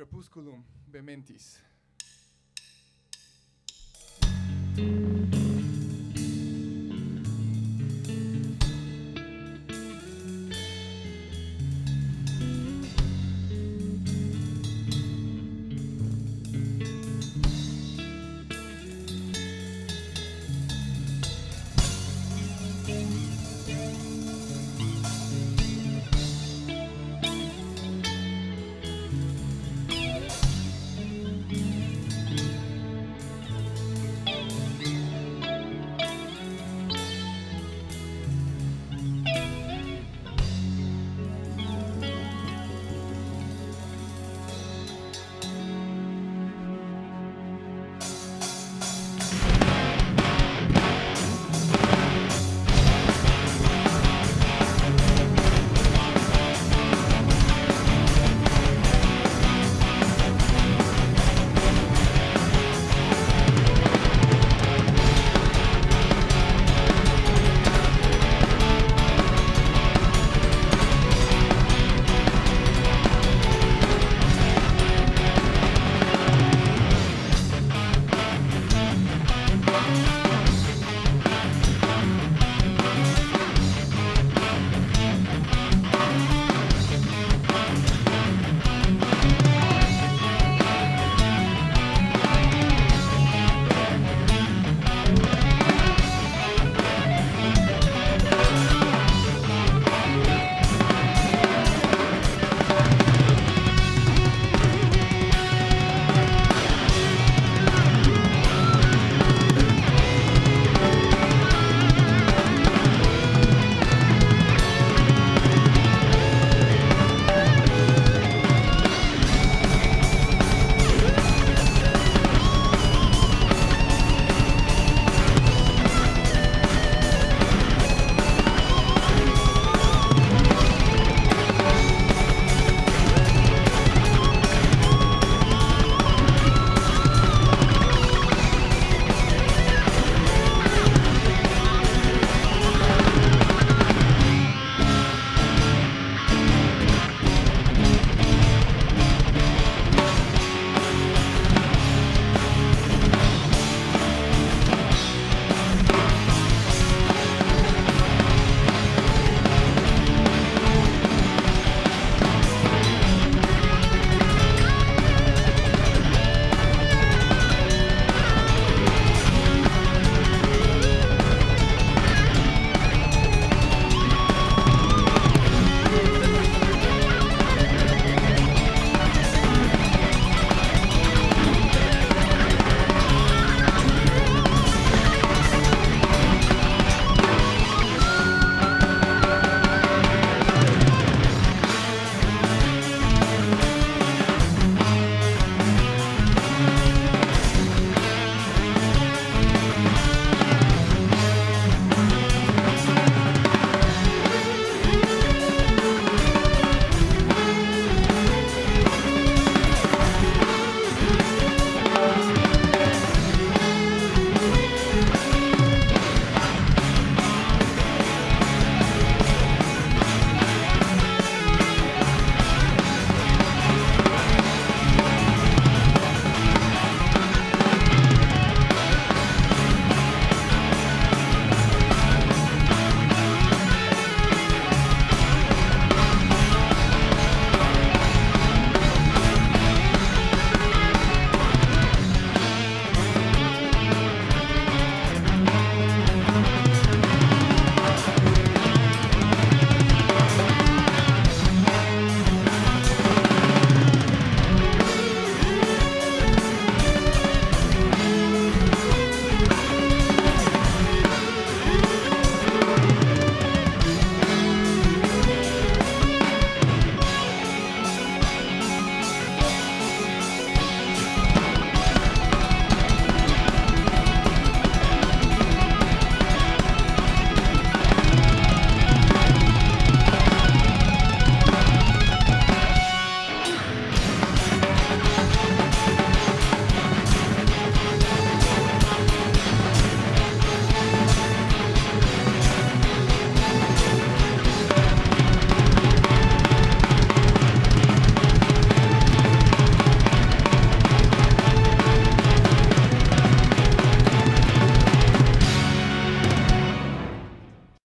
crepusculum bementis.